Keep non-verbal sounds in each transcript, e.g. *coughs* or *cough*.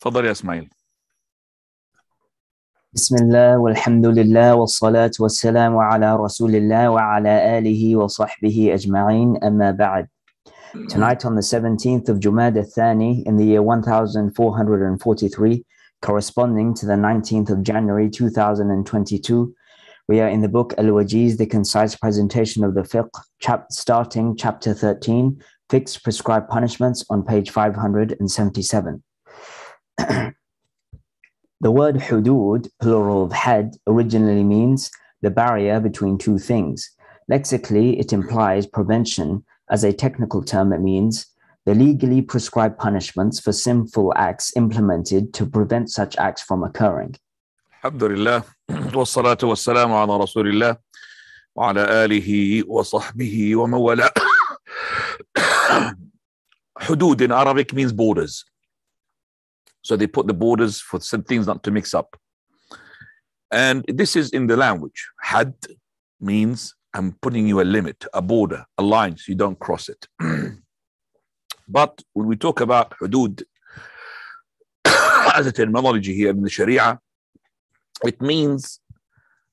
تفضل يا اسماعيل بسم الله والحمد لله والصلاة والسلام على رسول الله وعلى آله وصحبه أجمعين أما بعد Tonight on the 17th of Jumad al-Thani in the year 1443 corresponding to the 19th of January 2022 we are in the book Al-Wajiz the concise presentation of the fiqh chap- starting chapter 13 fixed prescribed punishments on page 577 *clears throat* The word hudud, plural of had, originally means the barrier between two things. Lexically, it implies prevention. As a technical term, it means the legally prescribed punishments for sinful acts implemented to prevent such acts from occurring. الحمد لله والصلاة والسلام على رسول الله وعلى آله وصحبه ومن والاه *clears throat* Hudud in Arabic means borders. So they put the borders for some things not to mix up. And this is in the language. Had means I'm putting you a limit, a border, a line, so you don't cross it. *clears throat* but when we talk about hudud, as a terminology here in the Sharia, it means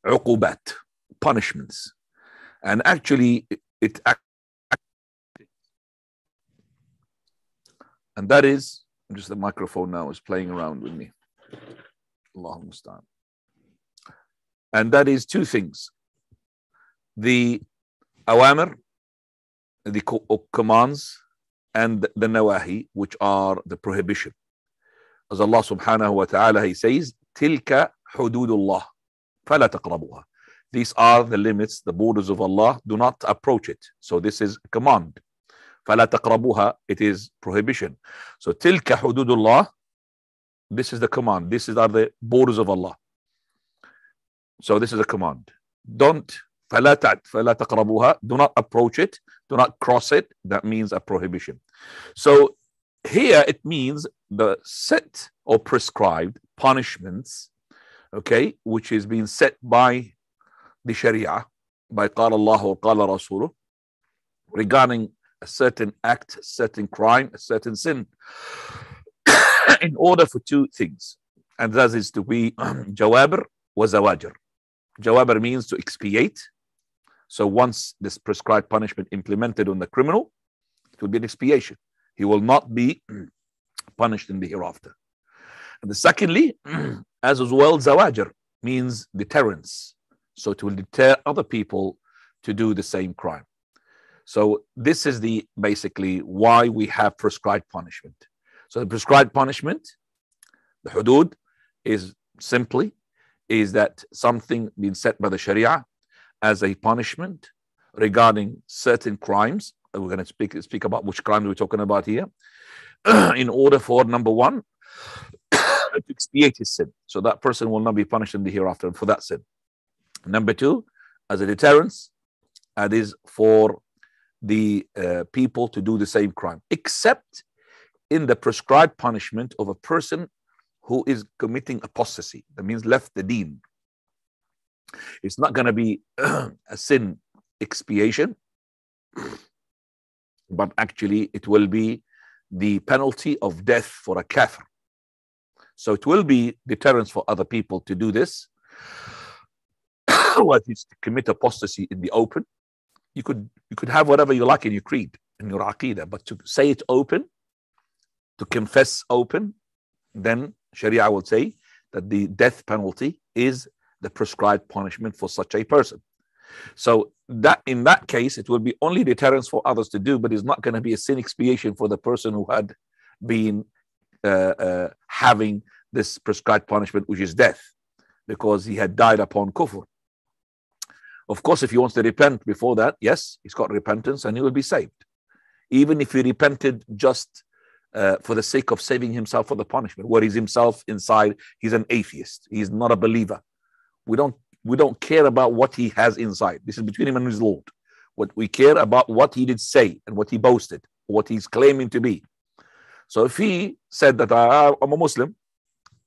uqubat, punishments. And actually, it And that is, just the microphone now is playing around with me. Long time. And that is two things. The awamir, the commands, and the nawahi, which are the prohibition. As Allah subhanahu wa ta'ala, He says, Tilka hududullah, fala taqrabuha. These are the limits, the borders of Allah. Do not approach it. So this is command. فلا تقربوها it is prohibition so تلك حدود الله this is the command this is are the borders of Allah so this is a command don't فلا تع- فلا تقربوها do not approach it do not cross it that means a prohibition so here it means the set or prescribed punishments okay which is being set by the sharia by قال الله وقال رسوله regarding a certain act, a certain crime, a certain sin, *coughs* in order for two things. And that is to be *clears throat* jawabir wa zawajir. Jawabir means to expiate. So once this prescribed punishment implemented on the criminal, it will be an expiation. He will not be *clears throat* punished in the hereafter. And the secondly, as *clears throat* as well, zawajir means deterrence. So it will deter other people to do the same crime. So this is the basically why we have prescribed punishment. So the prescribed punishment, the hudud, is simply is that something being set by the Sharia as a punishment regarding certain crimes. We're going to speak speak about which crimes we're talking about here, *clears throat* in order for number one *coughs* to expiate his sin, so that person will not be punished in the hereafter for that sin. Number two, as a deterrence, that is for the uh, people to do the same crime, except in the prescribed punishment of a person who is committing apostasy. That means left the deen. It's not going to be *clears throat* a sin expiation, but actually it will be the penalty of death for a kafir. So it will be deterrence for other people to do this. *coughs* what is to commit apostasy in the open you could you could have whatever you like in your creed in your aqidah but to say it open to confess open then sharia will say that the death penalty is the prescribed punishment for such a person. So that in that case it will be only deterrence for others to do but it's not going to be a sin expiation for the person who had been uh, uh, having this prescribed punishment which is death because he had died upon kufr of course, if he wants to repent before that, yes, he's got repentance and he will be saved. Even if he repented just uh, for the sake of saving himself for the punishment, where he's himself inside, he's an atheist. He's not a believer. We don't we don't care about what he has inside. This is between him and his Lord. What we care about what he did say and what he boasted, what he's claiming to be. So if he said that I, I'm a Muslim,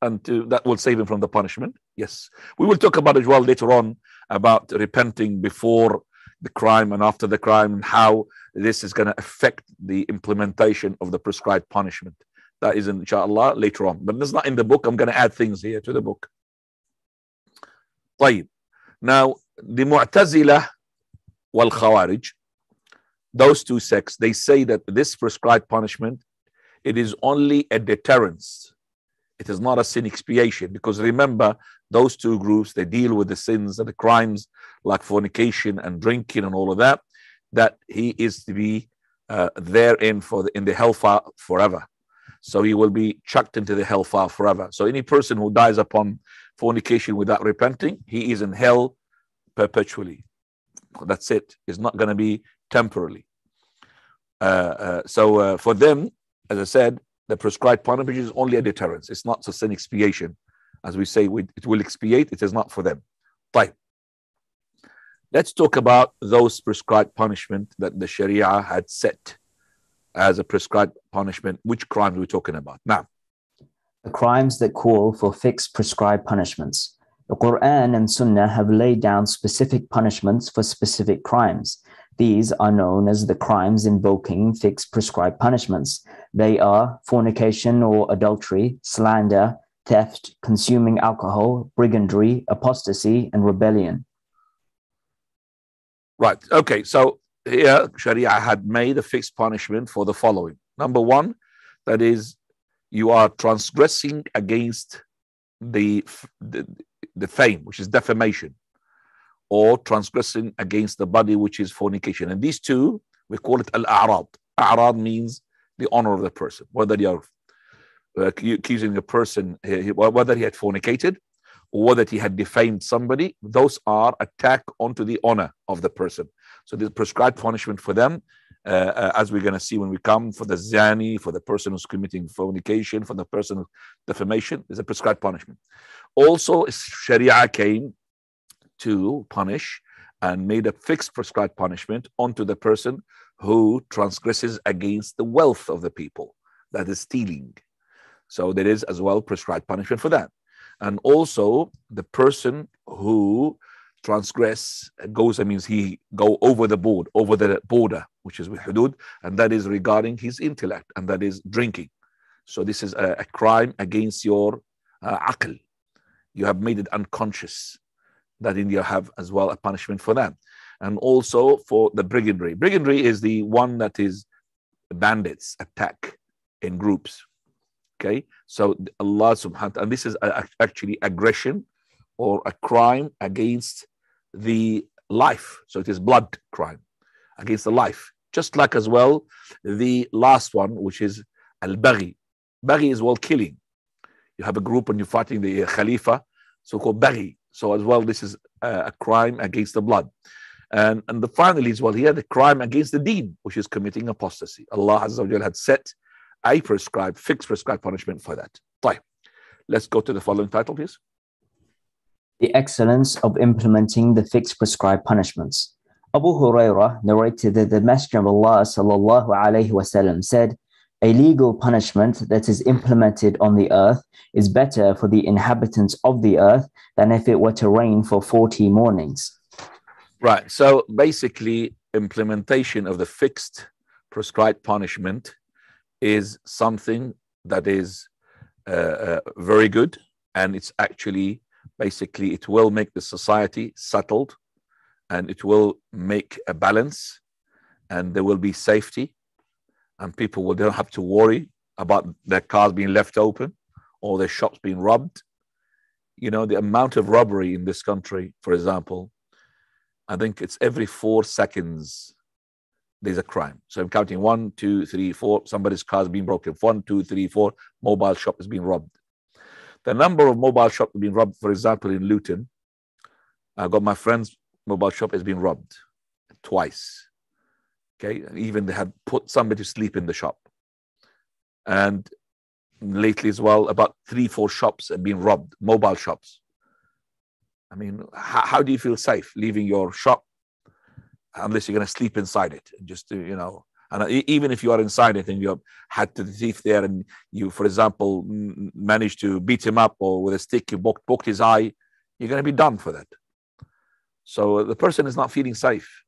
and to, that will save him from the punishment, yes, we will talk about it as well later on about repenting before the crime and after the crime and how this is going to affect the implementation of the prescribed punishment. That is inshallah later on. But it's not in the book. I'm going to add things here to the book. طيب. Now, the Mu'tazila wal Khawarij, those two sects, they say that this prescribed punishment, it is only a deterrence. it is not a sin expiation. Because remember, those two groups, they deal with the sins and the crimes like fornication and drinking and all of that, that he is to be uh, therein for the, in the hellfire forever. So he will be chucked into the hellfire forever. So any person who dies upon fornication without repenting, he is in hell perpetually. That's it. It's not going to be temporarily. Uh, uh, so uh, for them, as I said, the prescribed punishment is only a deterrence. It's not a sin expiation. As we say, it will expiate. It is not for them. Fine. Let's talk about those prescribed punishment that the Sharia had set as a prescribed punishment. Which crimes are we talking about? Now, the crimes that call for fixed prescribed punishments. The Quran and Sunnah have laid down specific punishments for specific crimes. These are known as the crimes invoking fixed prescribed punishments. They are fornication or adultery, slander, theft, consuming alcohol, brigandry, apostasy, and rebellion. Right. Okay. So here, Sharia had made a fixed punishment for the following. Number one, that is, you are transgressing against the, the, the fame, which is defamation, or transgressing against the body, which is fornication. And these two, we call it al-a'rad. A'rad means the honor of the person, whether you're uh, accusing a person, whether he had fornicated or whether he had defamed somebody, those are attack onto the honor of the person. So the prescribed punishment for them, uh, uh, as we're going to see when we come, for the zani, for the person who's committing fornication, for the person who's defamation, is a prescribed punishment. Also, Sharia came to punish and made a fixed prescribed punishment onto the person who transgresses against the wealth of the people, that is stealing. So there is as well prescribed punishment for that. And also the person who transgress goes that means he go over the board over the border which is with hudud and that is regarding his intellect and that is drinking. So this is a, a crime against your uh, aql. You have made it unconscious that India have as well a punishment for that and also for the brigandry brigandry is the one that is bandits attack in groups Okay, so Allah subhanahu and this is actually aggression or a crime against the life. So it is blood crime against the life. Just like as well the last one, which is al baghi. Baghi is well killing. You have a group and you're fighting the Khalifa, so called baghi. So as well, this is a crime against the blood. And, and the finally is well here, the crime against the deen, which is committing apostasy. Allah Azza wa had set a prescribed, fixed prescribed punishment for that. طيب. Let's go to the following title, please. The excellence of implementing the fixed prescribed punishments. Abu Hurairah narrated that the Messenger of Allah sallallahu wasallam said, "A legal punishment that is implemented on the earth is better for the inhabitants of the earth than if it were to rain for forty mornings." Right. So basically, implementation of the fixed prescribed punishment is something that is uh, uh, very good and it's actually basically it will make the society settled and it will make a balance and there will be safety and people will don't have to worry about their cars being left open or their shops being robbed you know the amount of robbery in this country for example i think it's every four seconds there's a crime. So I'm counting one, two, three, four. Somebody's car has been broken. One, two, three, four. Mobile shop has been robbed. The number of mobile shops being robbed, for example, in Luton, I got my friend's mobile shop has been robbed twice. Okay, even they had put somebody to sleep in the shop. And lately as well, about three, four shops have been robbed, mobile shops. I mean, how, how do you feel safe leaving your shop unless you're going to sleep inside it, just to, you know. And even if you are inside it and you had the thief there and you, for example, managed to beat him up or with a stick you poked, poked his eye, you're going to be done for that. So the person is not feeling safe.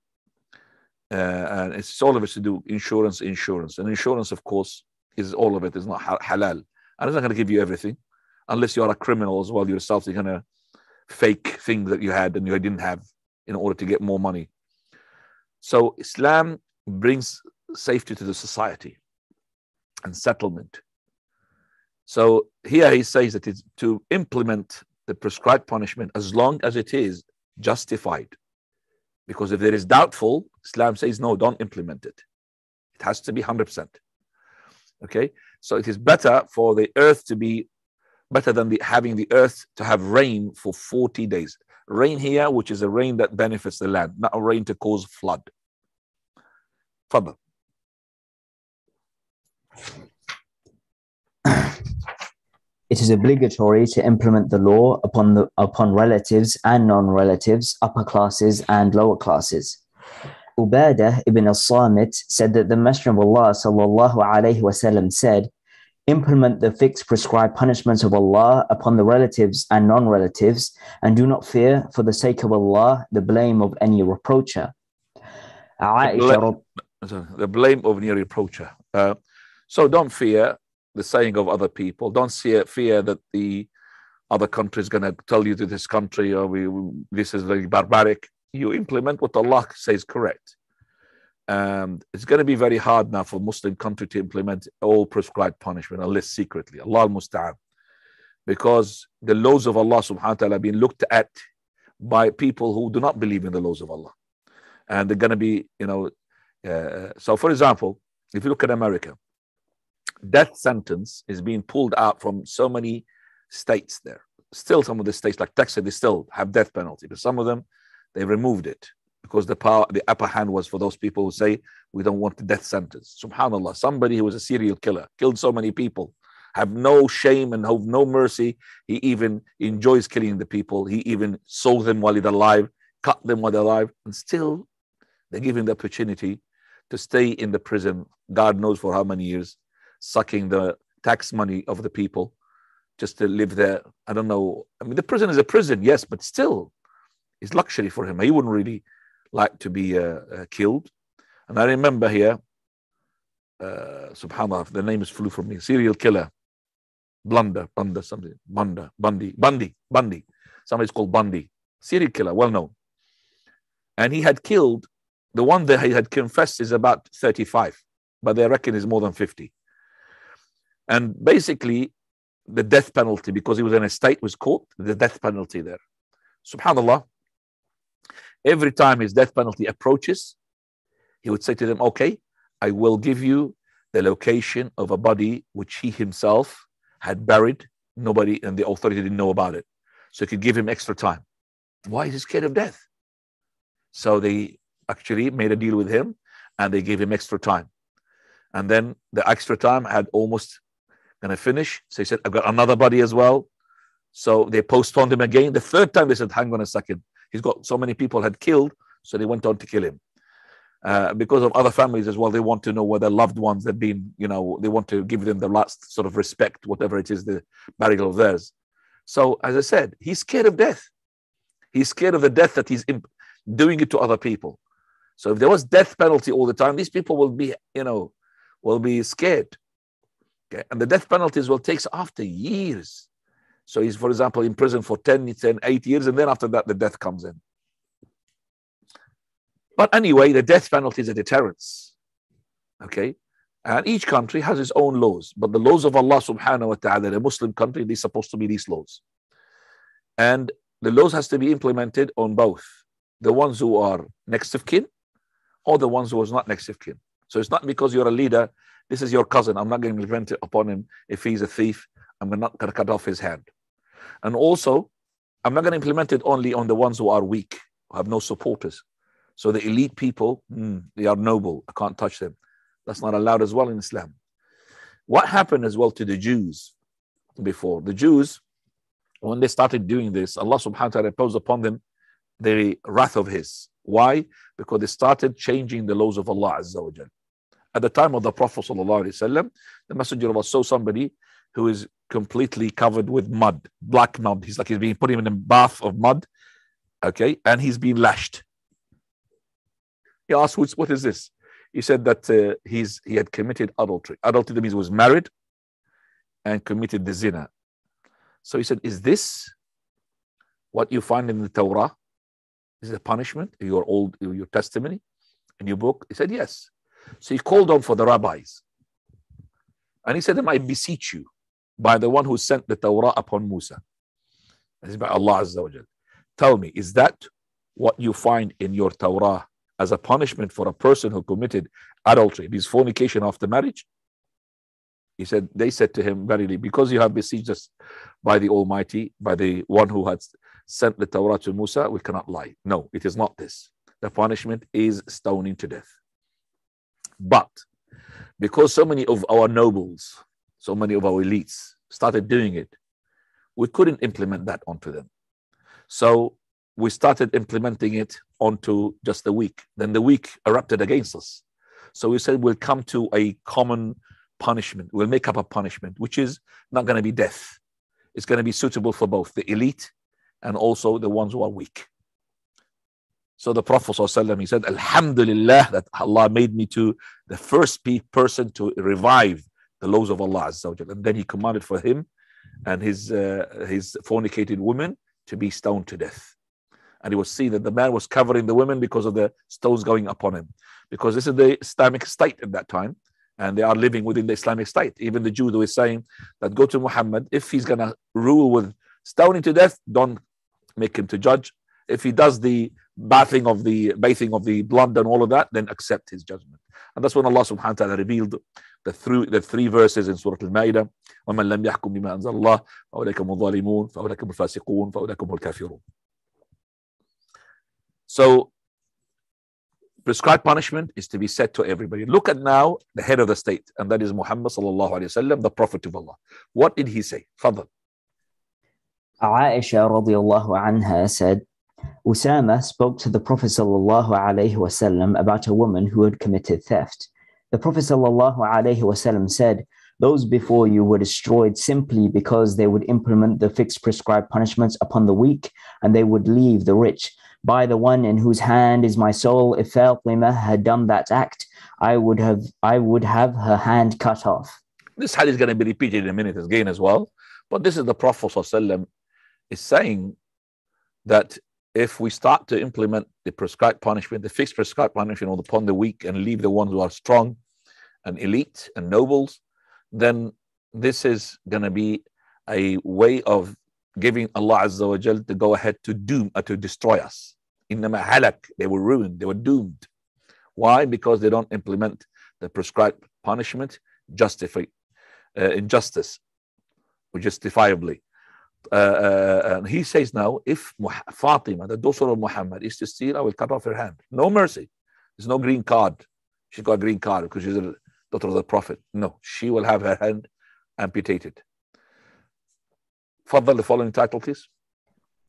Uh, and it's all of us to do insurance, insurance. And insurance, of course, is all of it is not halal. And it's not going to give you everything unless you are a criminal as well yourself. You're going to fake things that you had and you didn't have in order to get more money. So Islam brings safety to the society and settlement. So here he says that it's to implement the prescribed punishment as long as it is justified. Because if there is doubtful, Islam says no, don't implement it. It has to be 100%. Okay? So it is better for the earth to be better than the, having the earth to have rain for 40 days. Rain here, which is a rain that benefits the land, not a rain to cause flood. Father. It is obligatory to implement the law upon the upon relatives and non-relatives, upper classes and lower classes. Ubadah ibn al-Samit said that the Messenger of Allah sallallahu alaihi wasallam said, implement the fixed prescribed punishments of Allah upon the relatives and non-relatives, and do not fear, for the sake of Allah, the blame of any reproacher. The blame, the blame of any reproacher. Uh, so don't fear the saying of other people. Don't fear, fear that the other country is going to tell you to this country, or oh, we, this is very barbaric. You implement what Allah says correct. And it's going to be very hard now for Muslim country to implement all prescribed punishment, unless secretly. Allah musta'an. Because the laws of Allah subhanahu wa ta'ala being looked at by people who do not believe in the laws of Allah. And they're going to be, you know, uh, so for example, if you look at America, death sentence is being pulled out from so many states there. Still, some of the states like Texas, they still have death penalty, but some of them they removed it because the power, the upper hand was for those people who say we don't want the death sentence. Subhanallah, somebody who was a serial killer, killed so many people, have no shame and have no mercy. He even enjoys killing the people. He even sold them while he's alive, cut them while they're alive, and still they give him the opportunity to stay in the prison. God knows for how many years, sucking the tax money of the people just to live there. I don't know. I mean, the prison is a prison, yes, but still, it's luxury for him. He wouldn't really like to be uh, uh, killed. And I remember here, uh, subhanAllah, the names flew from me, serial killer, Blunder, Blunder, something, Bunda, Bundy, Bundy, Bundy. Somebody's called Bundy, serial killer, well known. And he had killed, the one that he had confessed is about 35, but they reckon is more than 50. And basically, the death penalty, because he was in a state, was caught, the death penalty there. Subhanallah, Every time his death penalty approaches, he would say to them, Okay, I will give you the location of a body which he himself had buried. Nobody and the authority didn't know about it. So he could give him extra time. Why is he scared of death? So they actually made a deal with him and they gave him extra time. And then the extra time had almost going to finish. So he said, I've got another body as well. So they postponed him again. The third time they said, hang on a second he's got so many people had killed, so they went on to kill him. Uh, because of other families as well, they want to know where their loved ones have been, you know, they want to give them the last sort of respect, whatever it is, the burial of theirs. So, as I said, he's scared of death. He's scared of the death that he's imp- doing it to other people. So, if there was death penalty all the time, these people will be, you know, will be scared. Okay? And the death penalties will take after years. So he's, for example, in prison for 10, 10, 8 years, and then after that, the death comes in. But anyway, the death penalty is a deterrence. Okay? And each country has its own laws. But the laws of Allah subhanahu wa ta'ala, a Muslim country, they're supposed to be these laws. And the laws has to be implemented on both the ones who are next of kin or the ones who are not next of kin. So it's not because you're a leader, this is your cousin. I'm not going to implement it upon him if he's a thief. I'm not going to cut off his hand. And also, I'm not going to implement it only on the ones who are weak, who have no supporters. So the elite people, mm, they are noble. I can't touch them. That's not allowed as well in Islam. What happened as well to the Jews before? The Jews, when they started doing this, Allah subhanahu wa ta'ala imposed upon them the wrath of His. Why? Because they started changing the laws of Allah Azza wa At the time of the Prophet, the Messenger of Allah saw somebody who is completely covered with mud, black mud. He's like he's being put him in a bath of mud, okay, and he's being lashed. He asked, "What is this?" He said that uh, he's he had committed adultery. Adultery means he was married and committed the zina. So he said, Is this what you find in the Torah? Is it a punishment? Your old your testimony in your book? He said, Yes. So he called on for the rabbis. And he said to them, I beseech you by the one who sent the Torah upon Musa. This is by Allah Azza wa. Tell me, is that what you find in your Torah as a punishment for a person who committed adultery, this fornication after marriage? He said, they said to him, Verily, because you have besieged us by the Almighty, by the one who had sent the Torah to Musa, we cannot lie. No, it is not this. The punishment is stoning to death. But because so many of our nobles, so many of our elites started doing it, we couldn't implement that onto them. So we started implementing it onto just the weak. Then the weak erupted against us. So we said we'll come to a common punishment. We'll make up a punishment, which is not going to be death. It's going to be suitable for both the elite and also the ones who are weak. So the Prophet he said, Alhamdulillah, that Allah made me to the first person to revive the laws of Allah. And then he commanded for him and his, uh, his fornicated women to be stoned to death. And he was seen that the man was covering the women because of the stones going upon him. Because this is the Islamic state at that time. And they are living within the Islamic state. Even the Jew who is saying that go to Muhammad, if he's going to rule with stoning to death, don't make him to judge. If he does the bathing of the bathing of the blood and all of that, then accept his judgment. And that's when Allah subhanahu wa ta'ala revealed the three, the three verses in Surah Al-Ma'idah وَمَنْ لَمْ يَحْكُمْ بِمَا أَنزَلَ اللَّهُ فَأُولَٰئِكَ هُمُ الظَّالِمُونَ فَأُولَٰئِكَ هُمُ الْفَاسِقُونَ فَأُولَٰئِكَ هُمُ الْكَافِرُونَ So prescribed punishment is to be said to everybody. Look at now the head of the state, and that is Muhammad sallallahu alayhi wasallam, the Prophet of Allah. What did he say? Fadl. Aisha radiallahu anha said, Usama spoke to the Prophet wasallam about a woman who had committed theft. The Prophet wasallam said, those before you were destroyed simply because they would implement the fixed prescribed punishments upon the weak and they would leave the rich. By the one in whose hand is my soul, if Fatima had done that act, I would have I would have her hand cut off. This hadith is going to be repeated in a minute again as well. But this is the Prophet is saying that if we start to implement the prescribed punishment, the fixed prescribed punishment upon the weak and leave the ones who are strong and elite and nobles, then this is going to be a way of giving Allah Azza wa Jal to go ahead to doom, uh, to destroy us. Innama halak, they were ruined, they were doomed. Why? Because they don't implement the prescribed punishment justify, uh, injustice, or justifiably. Uh, uh, and he says now, if Fatima, the daughter of Muhammad, is to steal, I will cut off her hand. No mercy. There's no green card. She got a green card because she's a daughter of the Prophet. No, she will have her hand amputated. Further, the following title, please.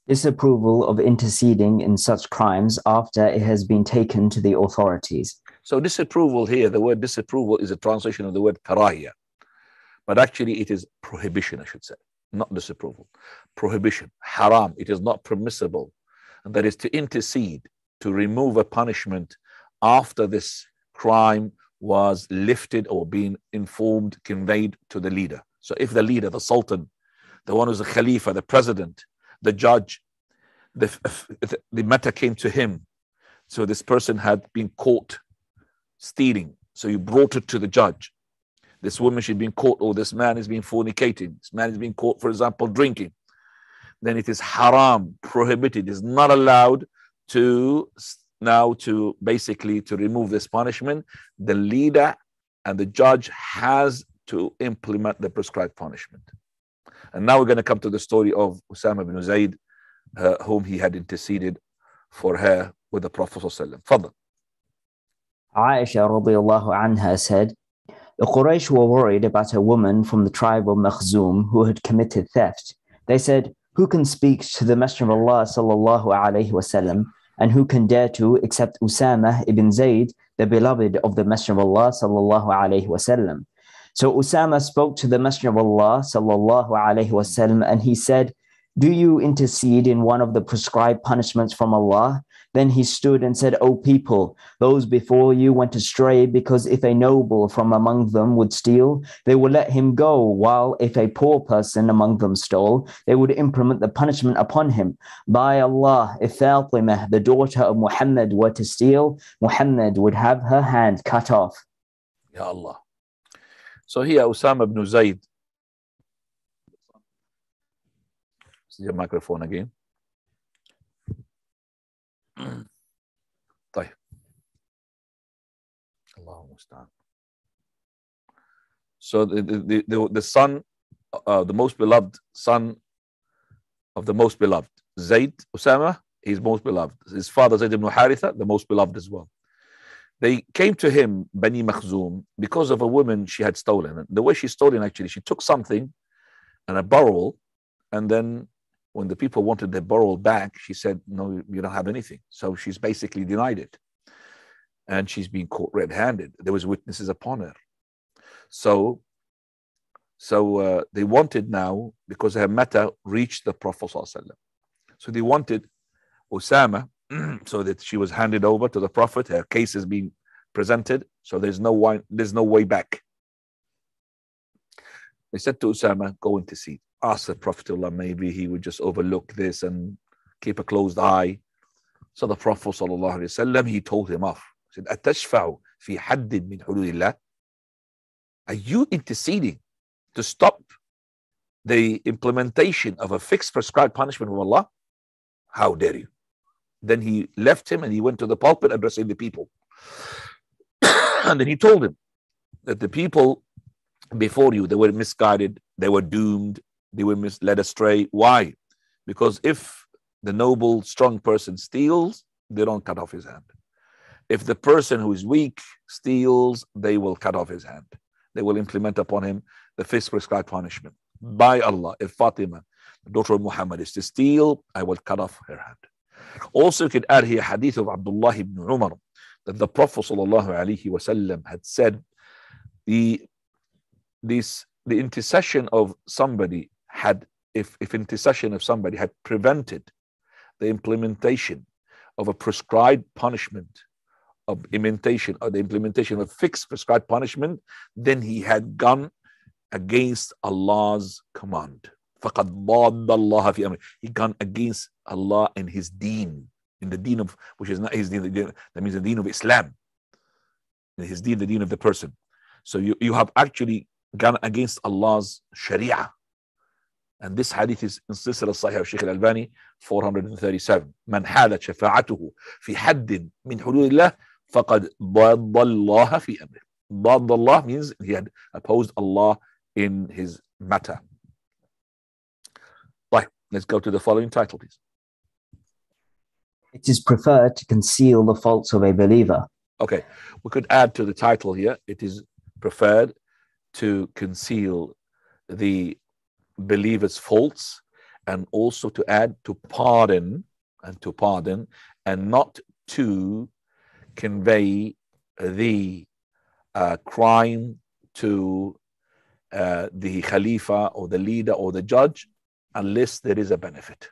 Disapproval of interceding in such crimes after it has been taken to the authorities. So, disapproval here, the word disapproval is a translation of the word karahiyah, but actually it is prohibition, I should say, not disapproval. Prohibition, haram, it is not permissible. And that is to intercede, to remove a punishment after this crime was lifted or being informed, conveyed to the leader. So if the leader, the sultan, the one who's the khalifa, the president, the judge, the, the matter came to him. So this person had been caught stealing. So you brought it to the judge. This woman, she'd been caught, or this man is being fornicating. This man is being caught, for example, drinking. Then it is haram, prohibited, is not allowed to now to basically to remove this punishment, the leader and the judge has to implement the prescribed punishment. And now we're going to come to the story of Usama bin Zayd, uh, whom he had interceded for her with the Prophet. sallallahu alaihi Fadl. Aisha radiallahu anha said, The Quraysh were worried about a woman from the tribe of Makhzum who had committed theft. They said, Who can speak to the Messenger of Allah sallallahu alayhi wasallam and who can dare to except Usama ibn Zayd, the beloved of the Messenger of Allah sallallahu alaihi wasallam. So Usama spoke to the Messenger of Allah sallallahu alaihi wasallam, and he said, Do you intercede in one of the prescribed punishments from Allah? Then he stood and said, O people, those before you went astray because if a noble from among them would steal, they would let him go, while if a poor person among them stole, they would implement the punishment upon him. By Allah, if Fatimah, the daughter of Muhammad, were to steal, Muhammad would have her hand cut off. Ya Allah. So here Usama ibn Zayd. See your microphone again. طيب الله المستعان So the, the, the, the son, uh, the most beloved son of the most beloved, Zayd, Usama, he's most beloved. His father, Zayd ibn Haritha, the most beloved as well. They came to him, Bani Makhzum, because of a woman she had stolen. And the way she stole it, actually, she took something and a barrel, and then when the people wanted their barrel back, she said, No, you don't have anything. So she's basically denied it. And she's being caught red handed. There was witnesses upon her. So so uh, they wanted now, because her matter reached the Prophet. So they wanted Osama *clears throat* so that she was handed over to the Prophet. Her case is being presented. So there's no way, there's no way back. They said to Osama, go intercede ask the Prophet, maybe he would just overlook this and keep a closed eye. So the Prophet وسلم, he told him off. He said, أتشفع في حد من حدود الله? Are you interceding to stop the implementation of a fixed prescribed punishment of Allah? How dare you? Then he left him and he went to the pulpit addressing the people. *coughs* and then he told him that the people before you, they were misguided, they were doomed, they were misled astray. Why? Because if the noble, strong person steals, they don't cut off his hand. If the person who is weak steals, they will cut off his hand. They will implement upon him the fixed prescribed punishment. By Allah, if Fatima, the daughter of Muhammad, is to steal, I will cut off her hand. Also, you can add here hadith of Abdullah ibn Umar that the Prophet wasallam had said the this the intercession of somebody had, if, if intercession of somebody had prevented the implementation of a prescribed punishment, of imitation or the implementation of a fixed prescribed punishment, then he had gone against Allah's command. He gone against Allah and his deen, in the deen of which is not his deen, that means the deen of Islam. In his deen, the deen of the person. So you, you have actually gone against Allah's Sharia. And this hadith is in Silsila Sahiha of Sheikh Al-Albani 437. Manhala حالت fi في حد من حدود الله فقد ضاد الله في Allah means he had opposed Allah in his matter. Right, let's go to the following title, please. It is preferred to conceal the faults of a believer. Okay, we could add to the title here. It is preferred to conceal the believer's faults and also to add to pardon and to pardon and not to convey the uh, crime to uh, the Khalifa or the leader or the judge unless there is a benefit.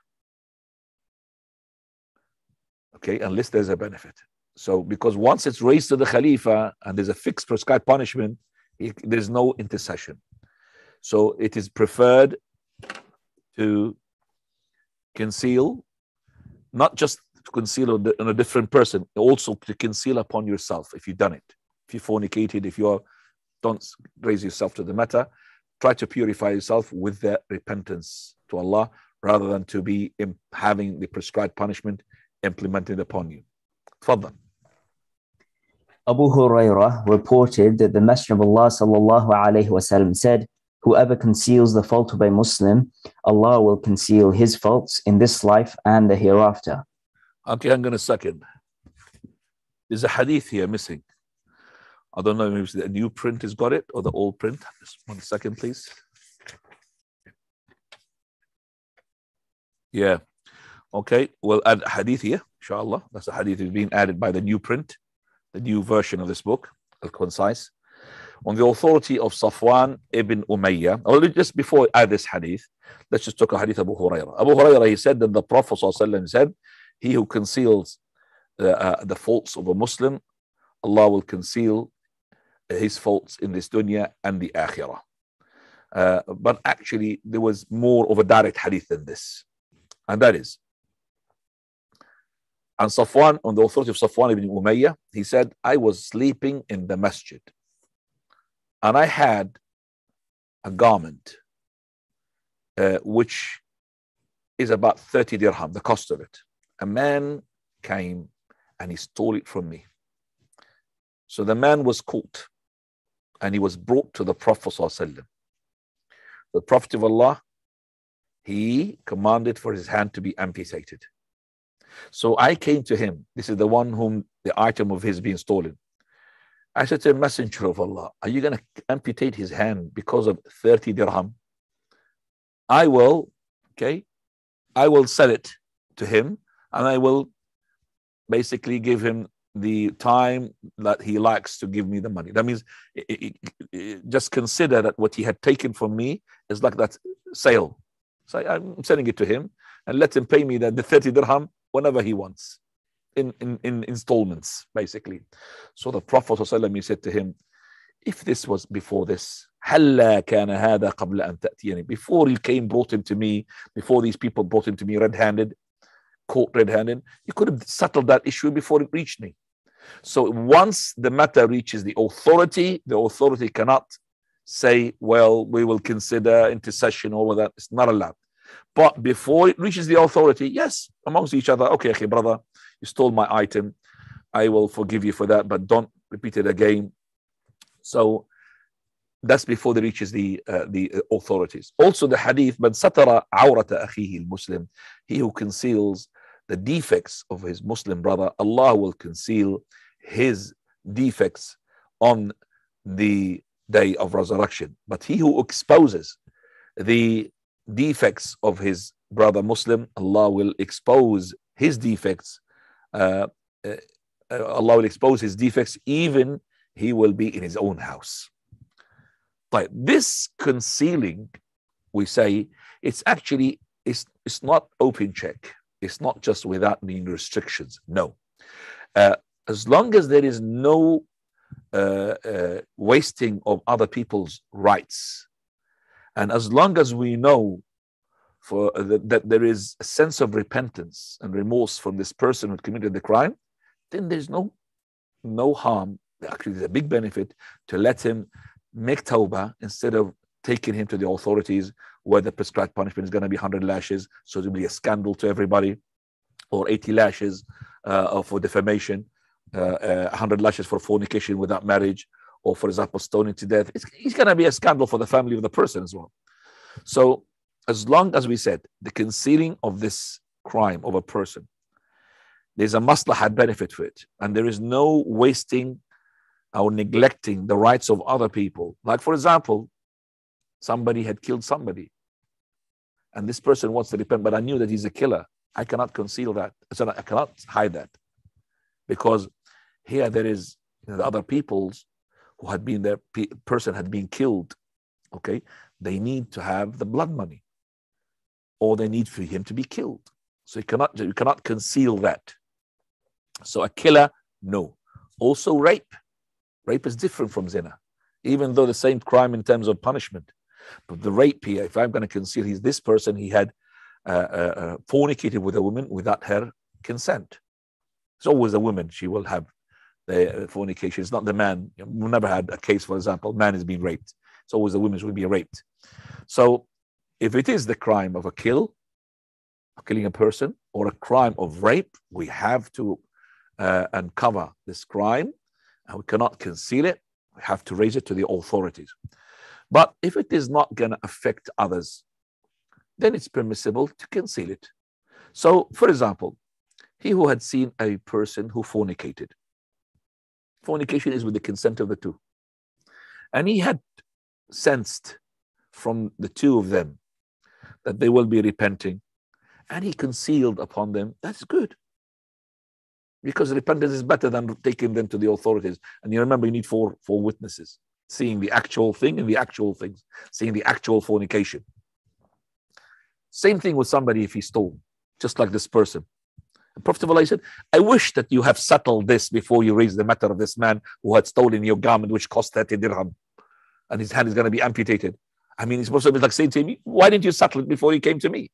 Okay, unless there's a benefit. So, because once it's raised to the Khalifa and there's a fixed prescribed punishment, it, there's no intercession. So it is preferred to conceal, not just to conceal on a different person, also to conceal upon yourself if you've done it. If you fornicated, if you are, don't raise yourself to the matter. Try to purify yourself with the repentance to Allah rather than to be having the prescribed punishment implemented upon you. Fadlan. Abu Hurairah reported that the Messenger of Allah sallallahu wasallam said, Whoever conceals the fault of a Muslim, Allah will conceal his faults in this life and the hereafter. Okay, I'm going to second. There's a hadith here missing. I don't know if the new print has got it or the old print. Just one second, please. Yeah. Okay, we'll add hadith here, inshallah. That's a hadith being added by the new print, the new version of this book, Al Concise. On the authority of Safwan ibn Umayyah. Or just before I add this hadith, let's just talk a hadith of Abu Hurairah. Abu Hurairah, he said that the Prophet said, He who conceals uh, uh, the faults of a Muslim, Allah will conceal his faults in this dunya and the akhirah. Uh, but actually, there was more of a direct hadith than this. And that is, and Safwan, on the authority of Safwan ibn Umayyah, he said, I was sleeping in the masjid and I had a garment uh, which is about 30 dirham, the cost of it. A man came and he stole it from me. So the man was caught and he was brought to the Prophet. The Prophet of Allah, he commanded for his hand to be amputated. So I came to him. This is the one whom the item of his being stolen. I said to the Messenger of Allah, Are you going to amputate his hand because of 30 dirham? I will, okay, I will sell it to him and I will basically give him the time that he likes to give me the money. That means it, it, it, just consider that what he had taken from me is like that sale. So I'm selling it to him and let him pay me the, the 30 dirham whenever he wants in, in, in installments, basically. So the Prophet ﷺ, said to him, if this was before this, before he came brought him to me before these people brought him to me red-handed caught red-handed you could have settled that issue before it reached me. So once the matter reaches the authority the authority cannot say well we will consider intercession all of that it's not allowed. But before it reaches the authority, yes, amongst each other, okay, okay, brother, you stole my item. I will forgive you for that, but don't repeat it again. So that's before it reaches the uh, the authorities. Also, the hadith, "Man satara awrata akhihi muslim he who conceals the defects of his Muslim brother, Allah will conceal his defects on the day of resurrection. But he who exposes the defects of his brother Muslim, Allah will expose his defects. Uh, uh, Allah will expose his defects, even he will be in his own house. But this concealing, we say, it's actually it's, it's not open check. It's not just without any restrictions. No. Uh, as long as there is no uh, uh, wasting of other people's rights, and as long as we know for uh, that, there is a sense of repentance and remorse from this person who committed the crime, then there's no no harm. Actually, there's a big benefit to let him make tawbah instead of taking him to the authorities where the prescribed punishment is going to be 100 lashes, so it will be a scandal to everybody, or 80 lashes uh, for defamation, uh, uh, 100 lashes for fornication without marriage, or for example, stoning to death. It's, it's going to be a scandal for the family of the person as well. So, as long as we said the concealing of this crime of a person, there's a maslahat benefit for it, and there is no wasting or neglecting the rights of other people. Like, for example, somebody had killed somebody, and this person wants to repent, but I knew that he's a killer. I cannot conceal that. So I cannot hide that because here there is you know, the other peoples who had been their person had been killed. Okay, they need to have the blood money, or they need for him to be killed. So you cannot you cannot conceal that. So a killer, no. Also rape. Rape is different from zina, even though the same crime in terms of punishment. But the rape here, if I'm going to conceal he's this person, he had uh, uh, uh, fornicated with a woman without her consent. It's always a woman. She will have the fornication. It's not the man. We've never had a case, for example, man is being raped. It's always the women who will be raped. So if it is the crime of a kill, killing a person, or a crime of rape, we have to uh, uncover this crime and we cannot conceal it. We have to raise it to the authorities. But if it is not going to affect others, then it's permissible to conceal it. So, for example, he who had seen a person who fornicated, fornication is with the consent of the two, and he had sensed from the two of them that they will be repenting, and he concealed upon them, that's good. Because repentance is better than taking them to the authorities. And you remember, you need four, four witnesses. seeing the actual thing and the actual things, seeing the actual fornication. Same thing with somebody if he stole, just like this person. The Prophet Allah said, I wish that you have settled this before you raise the matter of this man who had stolen your garment, which cost 30 dirham, and his hand is going to be amputated. I mean, it's supposed to be like saying to me, why didn't you settle it before you came to me?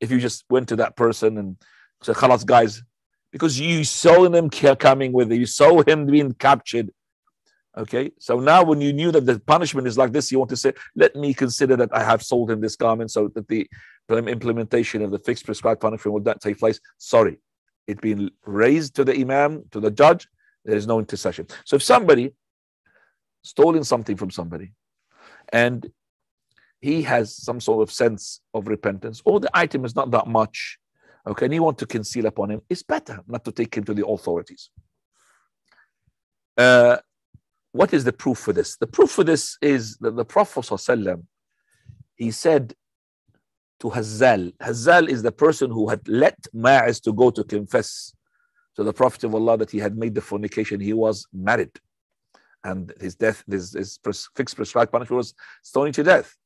If you just went to that person and said, Khalas, guys, because you saw them coming with it, you saw him being captured. Okay, so now when you knew that the punishment is like this, you want to say, let me consider that I have sold him this garment so that the implementation of the fixed prescribed punishment would not take place. Sorry, it being raised to the imam, to the judge, there is no intercession. So if somebody stolen something from somebody and he has some sort of sense of repentance, or the item is not that much, okay, and you want to conceal upon him, it's better not to take him to the authorities. Uh, what is the proof for this? The proof for this is that the Prophet ﷺ, he said to Hazal, Hazal is the person who had let Ma'iz to go to confess to the Prophet of Allah that he had made the fornication. He was married. And his death, his, his fixed prescribed punishment was stoning to death.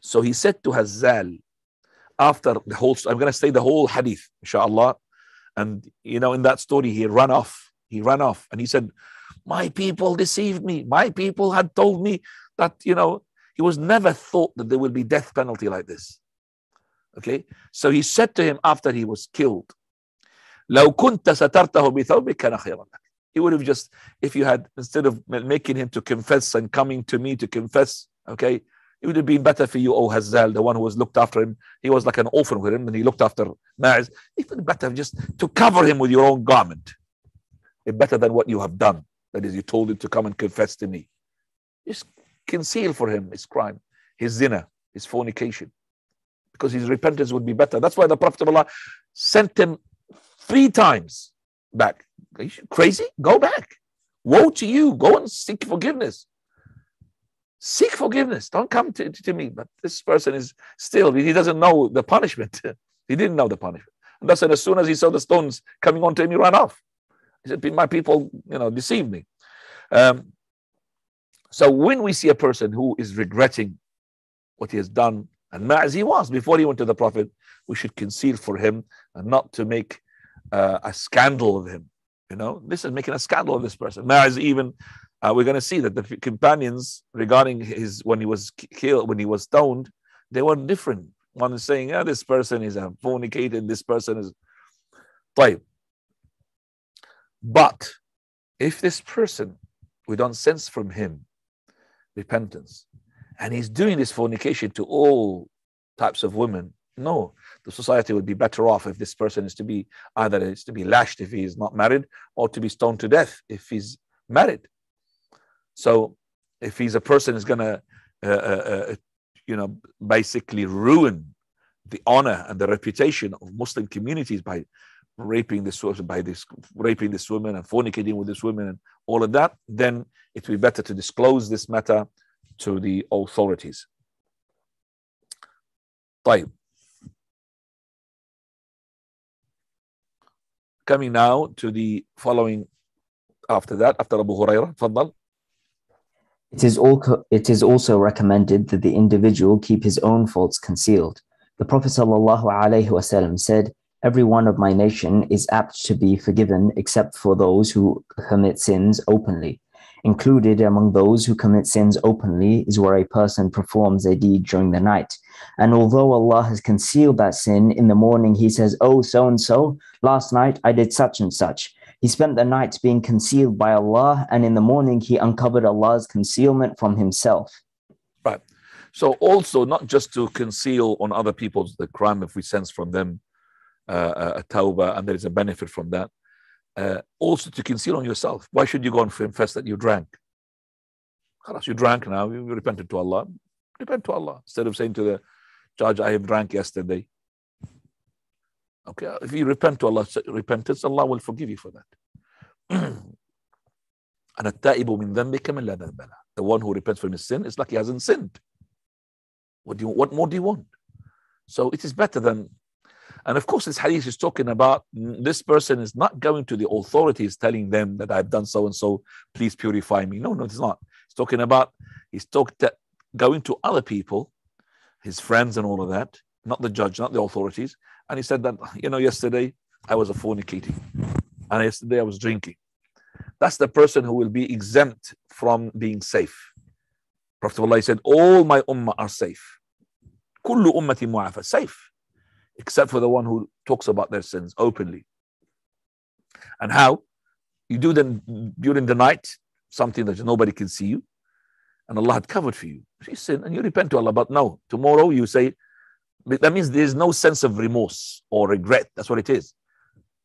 So he said to Hazal, after the whole, I'm going to say the whole hadith, inshallah. And, you know, in that story, he ran off. He ran off and he said, My people deceived me. My people had told me that, you know, he was never thought that there will be death penalty like this. Okay. So he said to him after he was killed, لو كنت سترته بثوبك كان خيرا لك. He would have just, if you had, instead of making him to confess and coming to me to confess, okay, it would have been better for you, O Hazal, the one who was looked after him. He was like an orphan with him and he looked after Ma'iz. It would be better just to cover him with your own garment. It's better than what you have done. That is, you told him to come and confess to me. Just conceal for him his crime, his zina, his fornication, because his repentance would be better. That's why the Prophet of Allah sent him three times back. Are you crazy? Go back. Woe to you. Go and seek forgiveness. Seek forgiveness. Don't come to, to me. But this person is still, he doesn't know the punishment. *laughs* he didn't know the punishment. And that's said, as soon as he saw the stones coming onto him, he ran off. He said, My people, you know, deceived me. Um, so when we see a person who is regretting what he has done, and as he was before he went to the Prophet, we should conceal for him and not to make uh, a scandal of him. You know, this is making a scandal of this person. Ma'iz even uh, we're going to see that the companions, regarding his when he was killed, when he was stoned, they were different. One is saying, "Yeah, this person is a fornicator. This person is type." But if this person, we don't sense from him repentance, and he's doing this fornication to all types of women, no, the society would be better off if this person is to be either is to be lashed if he is not married, or to be stoned to death if he's married. So if he's a person who's going to, uh, uh, uh, you know, basically ruin the honor and the reputation of Muslim communities by raping this by this raping this woman and fornicating with this woman and all of that, then it would be better to disclose this matter to the authorities. طيب. Coming now to the following after that, after Abu Hurairah, تفضل. It is, also, it is also recommended that the individual keep his own faults concealed. The Prophet ﷺ said, Every one of my nation is apt to be forgiven except for those who commit sins openly. Included among those who commit sins openly is where a person performs a deed during the night. And although Allah has concealed that sin, in the morning he says, Oh, so and so, last night I did such and such. He spent the night being concealed by Allah, and in the morning he uncovered Allah's concealment from himself. Right. So also not just to conceal on other people's the crime if we sense from them uh, a tawbah and there is a benefit from that. Uh, also to conceal on yourself. Why should you go and confess that you drank? You drank now, you repented to Allah. Repent to Allah. Instead of saying to the judge, I have drank yesterday. Okay, if you repent to Allah, repentance, Allah will forgive you for that. and then became a ladabala. the one who repents from his sin it's like he hasn't sinned. What do you what more do you want? So it is better than and of course this hadith is talking about this person is not going to the authorities telling them that I've done so and so, please purify me. No, no, it's not. It's talking about, he's talked going to other people, his friends and all of that, not the judge, not the authorities. And he said that, you know, yesterday I was a fornicating and yesterday I was drinking. That's the person who will be exempt from being safe. Prophet Allah said, All my ummah are safe. Kullu ummati mu'afa, safe, except for the one who talks about their sins openly. And how? You do them during the night, something that nobody can see you, and Allah had covered for you. You sin and you repent to Allah, but no, tomorrow you say, that means there's no sense of remorse or regret. That's what it is.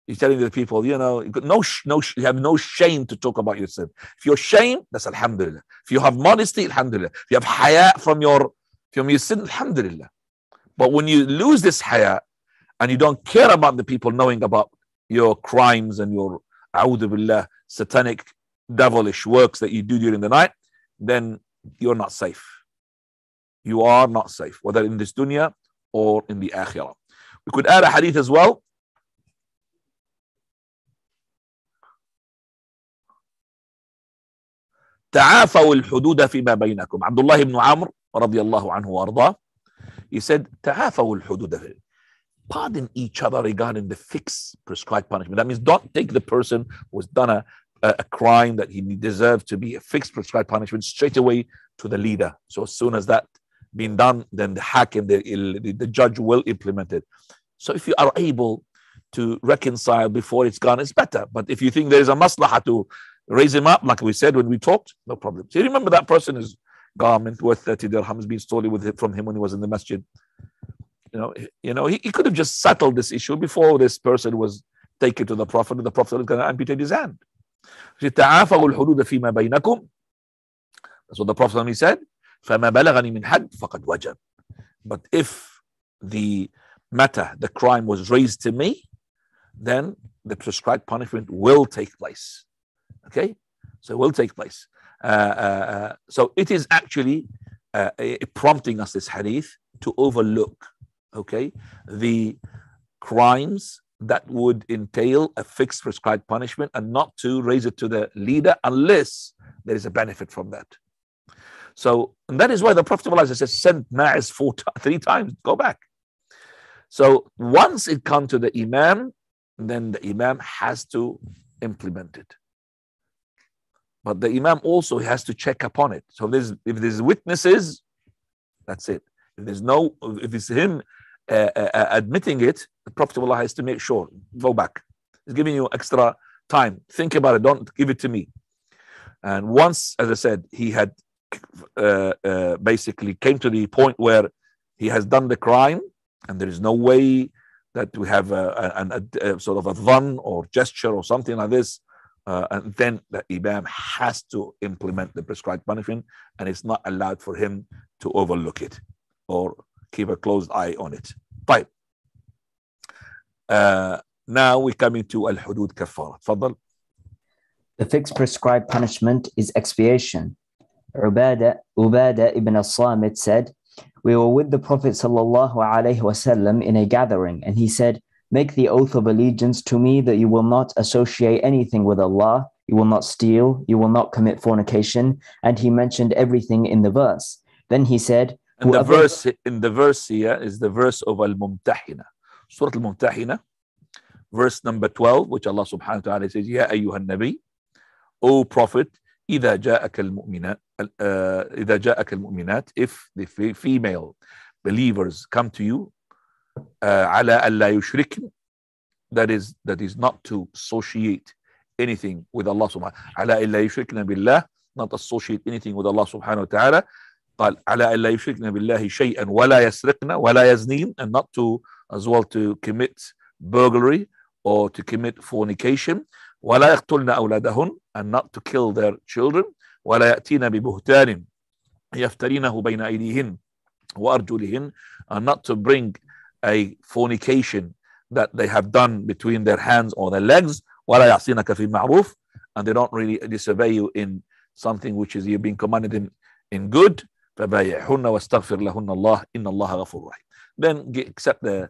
He's telling the people, you know, no, no, you have no shame to talk about your sin. If you're shame, that's Alhamdulillah. If you have modesty, Alhamdulillah. If you have haya from your from your sin, Alhamdulillah. But when you lose this haya and you don't care about the people knowing about your crimes and your billah, satanic, devilish works that you do during the night, then you're not safe. You are not safe, whether in this dunya or in the akhirah. We could add a hadith as well تعافوا الحدود فيما بينكم عبد الله بن عمرو رضي الله عنه وارضاه he said تعافوا الحدود pardon each other regarding the fixed prescribed punishment that means don't take the person who's done a, a crime that he deserves to be a fixed prescribed punishment straight away to the leader so as soon as that been done then the hakim the, the, judge will implement it so if you are able to reconcile before it's gone it's better but if you think there is a maslaha to raise him up, like we said when we talked, no problem. So you remember that person is garment worth 30 dirhams being stolen with him, from him when he was in the masjid. You know, you know, he, he could have just settled this issue before this person was taken to the Prophet, and the Prophet was going to amputate his hand. That's what the Prophet said. But if the matter, the crime was raised to me, then the prescribed punishment will take place. Okay, so it will take place. Uh, uh, uh so it is actually uh, prompting us this hadith to overlook, okay, the crimes that would entail a fixed prescribed punishment and not to raise it to the leader unless there is a benefit from that. So and that is why the Prophet says, send Ma'iz four three times, go back. So once it comes to the Imam, then the Imam has to implement it. But the Imam also has to check upon it. So if there's, if there's witnesses, that's it. If there's no, if it's him uh, uh, uh, admitting it, the Prophet Allah has to make sure, go back. He's giving you extra time. Think about it. Don't give it to me. And once, as I said, he had basically came to the point where he has done the crime, and there is no way that we have a, a, a, a sort of a dhan or gesture or something like this uh, and then the imam has to implement the prescribed punishment and it's not allowed for him to overlook it or keep a closed eye on it طيب uh, now we come into al-hudud kafara تفضل The fixed prescribed punishment is expiation. Ubada, Ubada ibn al-Samit said, We were with the Prophet sallallahu alaihi wasallam in a gathering and he said, Make the oath of allegiance to me that you will not associate anything with Allah, you will not steal, you will not commit fornication. And he mentioned everything in the verse. Then he said, and the verse in the verse here is the verse of Al Mumtahina. Surah Al Mumtahina, verse number 12, which Allah subhanahu wa ta'ala says, Ya ayyuhan nabi, O Prophet, إذا جاءك المؤمنات إذا جاءك المؤمنات if the female believers come to you على ألا يشركن that is that is not to associate anything with Allah subhanahu على ألا يشركن بالله not associate anything with Allah subhanahu wa ta'ala قال على ألا يشركن بالله شيئا ولا يسرقن ولا يزنين and not to as well to commit burglary or to commit fornication ولا يقتلن أولادهن and not to kill their children ولا يأتين ببهتان يفترينه بين أيديهن وأرجلهن and not to bring a fornication that they have done between their hands or their legs ولا يعصينك في معروف and they don't really disobey you in something which is you being commanded in, in good فبايعهن واستغفر لهن الله إن الله غفور رحيم then get, accept the,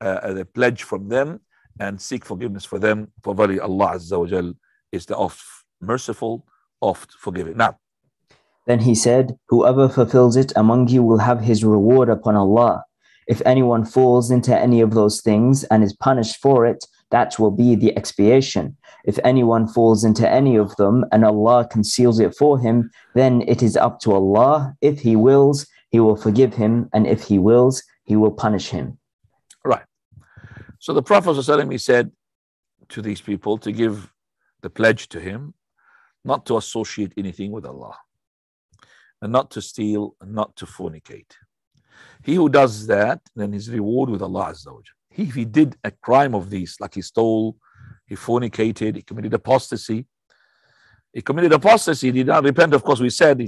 uh, the pledge from them and seek forgiveness for them for verily Allah Azza wa Jal is the oft merciful oft forgiving now Then he said, Whoever fulfills it among you will have his reward upon Allah. If anyone falls into any of those things and is punished for it, that will be the expiation. If anyone falls into any of them and Allah conceals it for him, then it is up to Allah. If He wills, He will forgive him, and if He wills, He will punish him. Right. So the Prophet ﷺ, said to these people to give the pledge to him not to associate anything with Allah and not to steal and not to fornicate. He who does that, then his reward with Allah Azza wa He, if he did a crime of these, like he stole, he fornicated, he committed apostasy, he committed apostasy, he did not repent, of course, we said,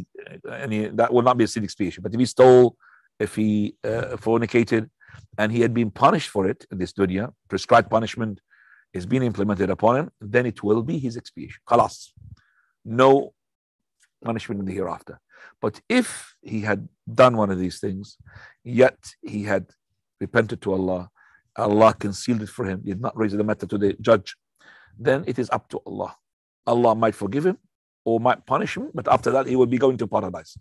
and he, that will not be a sin expiation. But if he stole, if he uh, fornicated, and he had been punished for it in this dunya, prescribed punishment is being implemented upon him, then it will be his expiation. Khalas. No punishment in the hereafter. But if he had done one of these things, yet he had repented to Allah, Allah concealed it for him, he did not raise the matter to the judge, then it is up to Allah. Allah might forgive him or might punish him, but after that he will be going to paradise.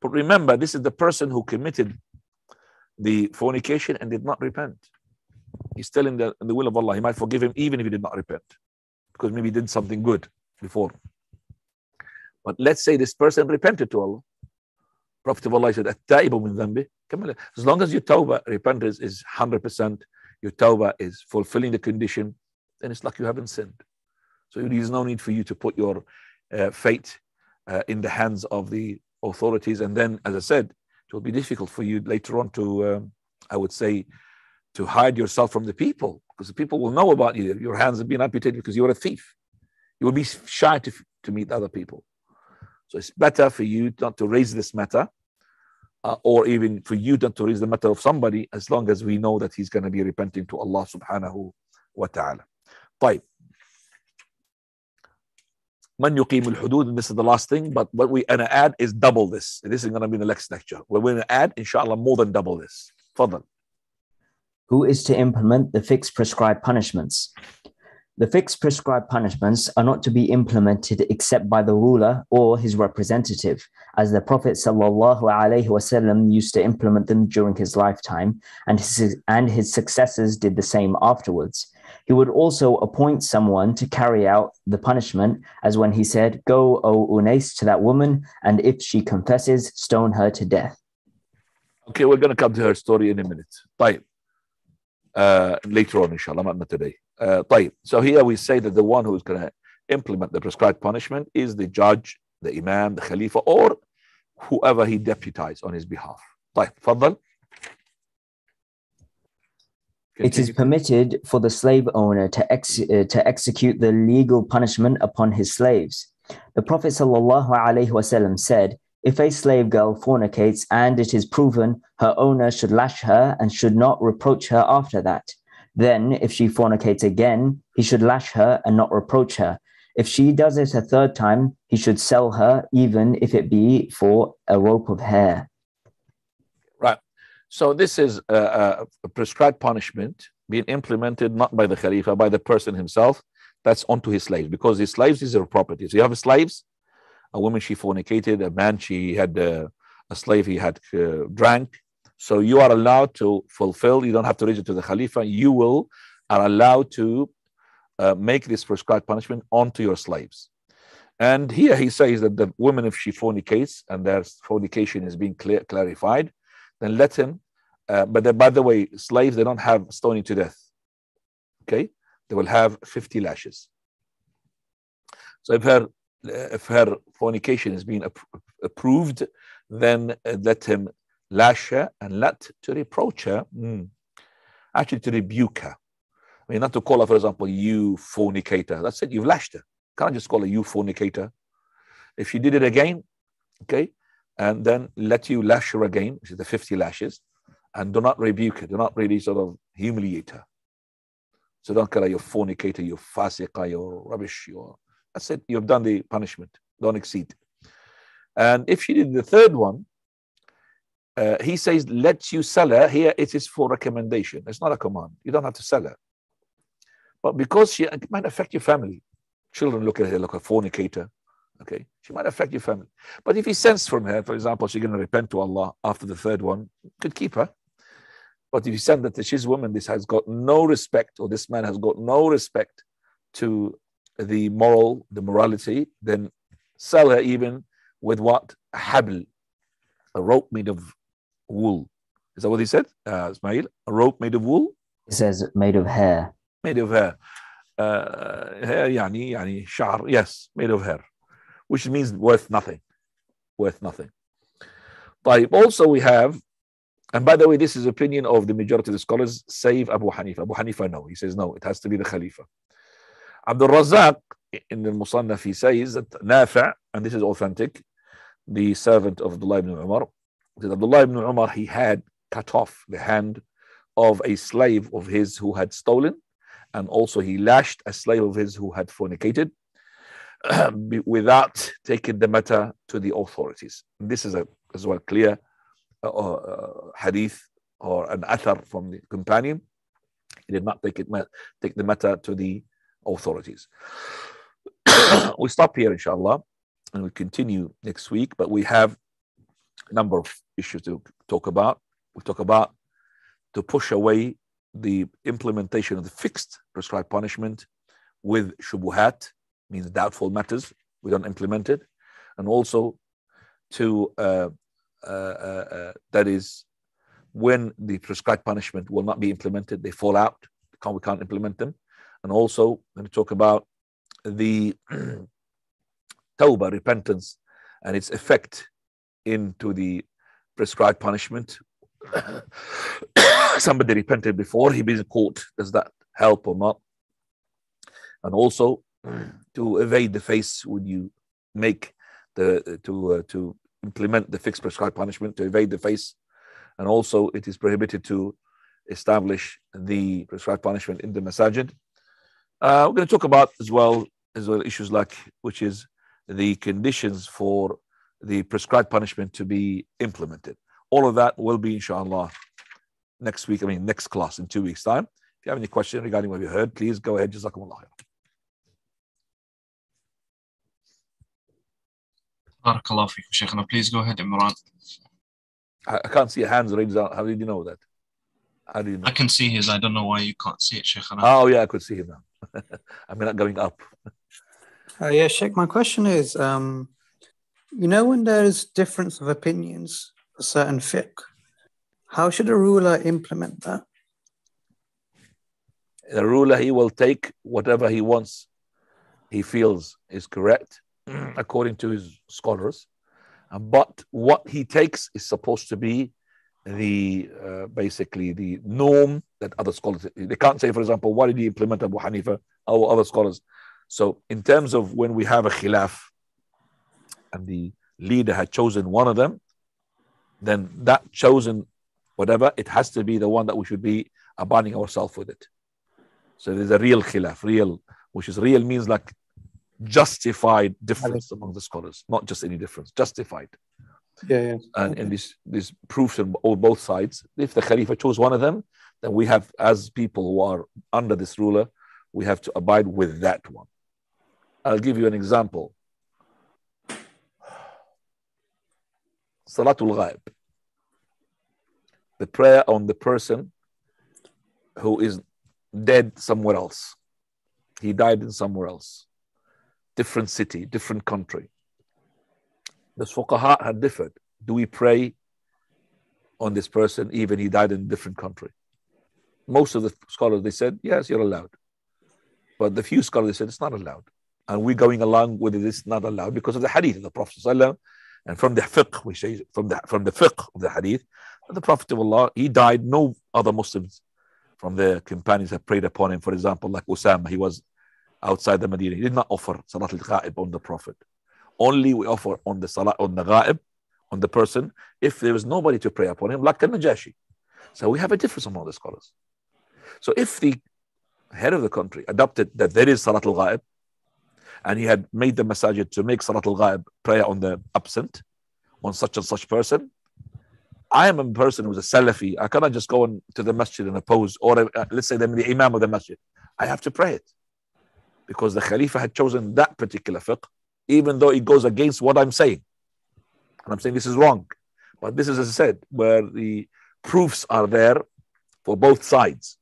But remember, this is the person who committed the fornication and did not repent. He's still in the, in the will of Allah. He might forgive him even if he did not repent, because maybe he did something good before. But let's say this person repented to Allah. Prophet of Allah said, As long as your tawbah, repentance is 100%, your tawbah is fulfilling the condition, then it's like you haven't sinned. So there is no need for you to put your uh, fate uh, in the hands of the authorities. And then, as I said, it will be difficult for you later on to, um, I would say, to hide yourself from the people because the people will know about you. Your hands have been amputated because you're a thief. You will be shy to, to meet other people. So it's better for you not to raise this matter, uh, or even for you not to raise the matter of somebody, as long as we know that he's going to be repenting to Allah subhanahu wa ta'ala. طيب. من يقيم الحدود, and this is the last thing, but what we're going to add is double this. This is going to be in the next lecture. We're going to add, inshallah, more than double this. Fadal. Who is to implement the fixed prescribed punishments? The fixed prescribed punishments are not to be implemented except by the ruler or his representative, as the Prophet ﷺ used to implement them during his lifetime, and his, and his successors did the same afterwards. He would also appoint someone to carry out the punishment, as when he said, Go, O Unais, to that woman, and if she confesses, stone her to death. Okay, we're going to come to her story in a minute. Bye Uh, later on, inshallah, not today. Uh, so here we say that the one who is going to implement the prescribed punishment is the judge, the imam, the khalifa, or whoever he deputized on his behalf. طيب تفضل. It is permitted for the slave owner to, ex- uh, to execute the legal punishment upon his slaves. The Prophet ﷺ said, if a slave girl fornicates and it is proven, her owner should lash her and should not reproach her after that. Then, if she fornicates again, he should lash her and not reproach her. If she does it a third time, he should sell her, even if it be for a rope of hair. Right. So, this is a, a prescribed punishment being implemented not by the Khalifa, by the person himself. That's onto his slaves because his slaves is their property. So, you have slaves, a woman she fornicated, a man she had, uh, a slave he had uh, drank, so you are allowed to fulfill, you don't have to raise it to the Khalifa, you will are allowed to uh, make this prescribed punishment onto your slaves. And here he says that the woman, if she fornicates and their fornication is being clear, clarified, then let him. Uh, but by the way, slaves, they don't have stoning to death. Okay? They will have 50 lashes. So if her, if her fornication is being approved, then uh, let him lash her and let to reproach her, mm, actually to rebuke her. I mean, not to call her, for example, you fornicator. That's it, you've lashed her. Can't just call her you fornicator. If she did it again, okay, and then let you lash her again, which is the 50 lashes, and do not rebuke her, do not really sort of humiliate her. So don't call her your fornicator, your fasiqa, your rubbish, your that's it, you've done the punishment. Don't exceed. And if she did the third one, uh, he says, let you sell her. Here it is for recommendation. It's not a command. You don't have to sell her. But because she it might affect your family. Children look at her like a fornicator, Okay, she might affect your family. But if he sensed from her, for example, she's going to repent to Allah after the third one, could keep her. But if you sense that she's woman, this has got no respect, or this man has got no respect to the moral, the morality, then sell her even with what? Habl, a rope made of wool. Is that what he said, uh, Ismail? A rope made of wool? He says made of hair. Made of hair. Uh, hair, yani, yani, sha'r, yes, made of hair, which means worth nothing. Worth nothing. But also we have, and by the way, this is opinion of the majority of the scholars, save Abu Hanifa. Abu Hanifa, no. He says, no, it has to be the Khalifa. Abdul Razak in the Musannaf, he says that Nafi', and this is authentic, the servant of Abdullah ibn Umar, that Abdullah ibn Umar, he had cut off the hand of a slave of his who had stolen, and also he lashed a slave of his who had fornicated *clears throat* without taking the matter to the authorities. This is a, as well clear uh, uh, hadith or an athar from the companion. He did not take it take the matter to the authorities. *coughs* we stop here, inshallah, and we continue next week. But we have a number of issues to talk about. We talk about to push away the implementation of the fixed prescribed punishment with shubuhat, means doubtful matters. We don't implement it. And also to, uh, uh, uh, uh that is, when the prescribed punishment will not be implemented, they fall out. We can't implement them. And also, I'm going to talk about the *clears throat* tawbah, repentance, and its effect into the prescribed punishment. *coughs* Somebody repented before he been caught. Does that help or not? And also *clears throat* to evade the face when you make the to uh, to implement the fixed prescribed punishment to evade the face, and also it is prohibited to establish the prescribed punishment in the masajid. Uh, we're going to talk about as well as well issues like which is the conditions for the prescribed punishment to be implemented. All of that will be inshallah next week. I mean next class in two weeks time. If you have any question regarding what you heard, please go ahead. Jazakumullah. Barakallah Shaykhana. Please go ahead, Imran. I, I can't see your hands raised out. How did you know that? How do you know? I can see his. I don't know why you can't see it, Shaykhana. Oh, yeah, I could see him now. *laughs* I'm not going up. Uh, yeah, Sheikh, my question is um, you know, when there's difference of opinions for certain fiqh, how should a ruler implement that? The ruler, he will take whatever he wants, he feels is correct, *clears throat* according to his scholars. But what he takes is supposed to be the uh, basically the norm that other scholars they can't say, for example, why did he implement Abu Hanifa or other scholars? So, in terms of when we have a khilaf and the leader had chosen one of them, then that chosen whatever it has to be the one that we should be abiding ourselves with it. So there's a real khilaf, real, which is real means like justified difference among the scholars, not just any difference, justified. Yeah, yeah. And, okay. and this this proofs on both sides. If the Khalifa chose one of them, then we have, as people who are under this ruler, we have to abide with that one. I'll give you an example. Salatul Ghaib. The prayer on the person who is dead somewhere else. He died in somewhere else. Different city, different country the fuqaha had differed. Do we pray on this person even he died in a different country? Most of the scholars they said yes, you're allowed, but the few scholars they said it's not allowed, and we're going along with it. It's not allowed because of the hadith of the Prophet and from the fiqh we say from the from the fiqh of the hadith, the Prophet of Allah he died. No other Muslims from the companions have prayed upon him. For example, like Usama, he was outside the Medina. He did not offer Salat al-Ghaib on the Prophet. Only we offer on the salah, on the ghaib, on the person, if there is nobody to pray upon him, like the Najashi. So we have a difference among the scholars. So if the head of the country adopted that there is Salat al Ghaib, and he had made the masajid to make Salat al Ghaib prayer on the absent, on such and such person, I am a person who's a Salafi. I cannot just go on to the masjid and oppose, or uh, let's say the Imam of the masjid. I have to pray it because the Khalifa had chosen that particular fiqh even though it goes against what I'm saying. And I'm saying this is wrong. But this is, as I said, where the proofs are there for both sides.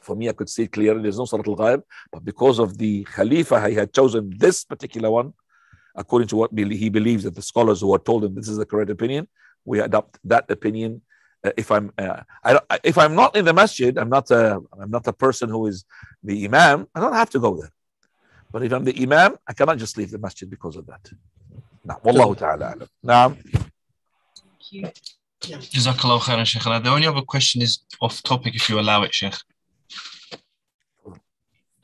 For me, I could see clearly there's no Salat al Ghaib, but because of the Khalifa, he had chosen this particular one, according to what he believes that the scholars who had told him this is the correct opinion, we adopt that opinion. Uh, if I'm uh, I, if I'm not in the masjid, I'm not a I'm not a person who is the imam. I don't have to go there. But if I'm the imam, I cannot just leave the masjid because of that. Now, wallahu ta'ala. Now, Jazakallah khairan, Sheikhana. The only other question is off topic, if you allow it, Sheikh.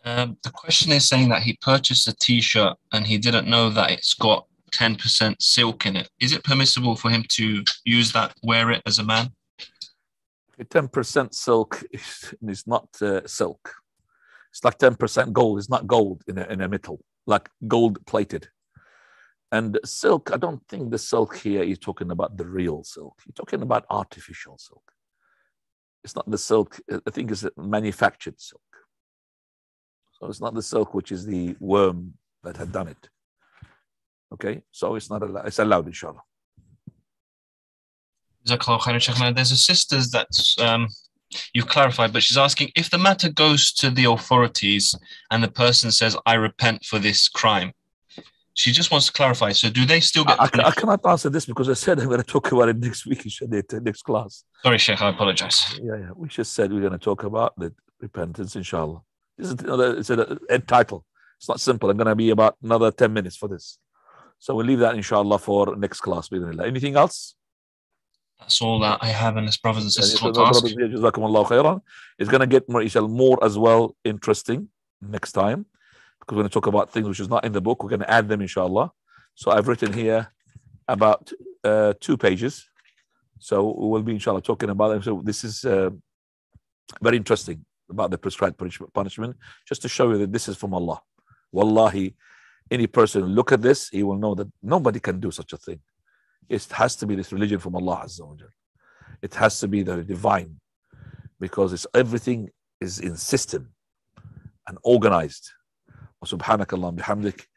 Um, the question is saying that he purchased a T-shirt and he didn't know that it's got 10% silk in it. Is it permissible for him to use that, wear it as a man? 10% silk is, is not uh, silk. It's like 10% gold. It's not gold in a, in a metal, like gold plated. And silk, I don't think the silk here you're talking about the real silk. You're talking about artificial silk. It's not the silk, I think it's manufactured silk. So it's not the silk which is the worm that had done it. Okay, so it's not allowed, it's allowed, inshallah. There's a sister that's um, you've clarified, but she's asking if the matter goes to the authorities and the person says, I repent for this crime. She just wants to clarify. So, do they still get? I, I, I cannot answer this because I said I'm going to talk about it next week, the uh, next class. Sorry, Sheikh, I apologize. Yeah, yeah. We just said we're going to talk about the repentance, inshallah. This is another, it's a, a title. It's not simple. I'm going to be about another 10 minutes for this. So we'll leave that, inshallah, for next class. Anything else? That's all that I have in this brothers and sisters yeah, It's going to get more, more as well interesting next time because we're going to talk about things which is not in the book. We're going to add them, inshallah. So I've written here about uh, two pages. So we will be, inshallah, talking about them. So this is uh, very interesting about the prescribed punishment, just to show you that this is from Allah. Wallahi, any person look at this, he will know that nobody can do such a thing. It has to be this religion from Allah Azza wa It has to be the divine, because it's everything is in system and organized. وسبحانك اللهم بحمدك